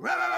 Rah, rah, rah.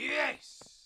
Yes!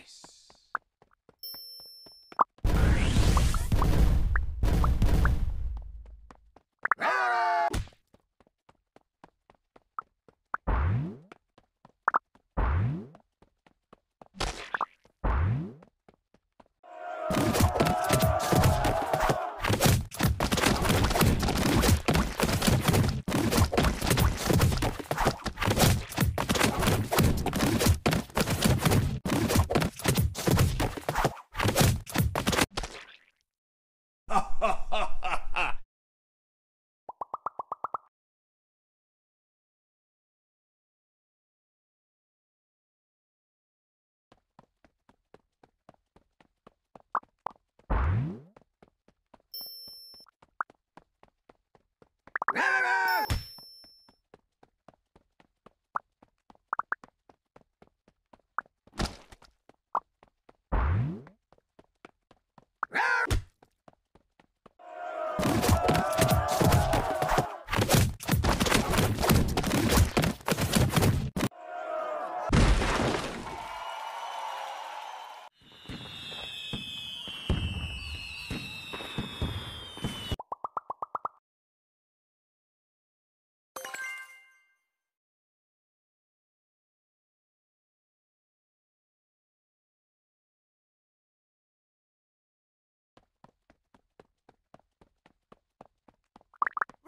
Nice.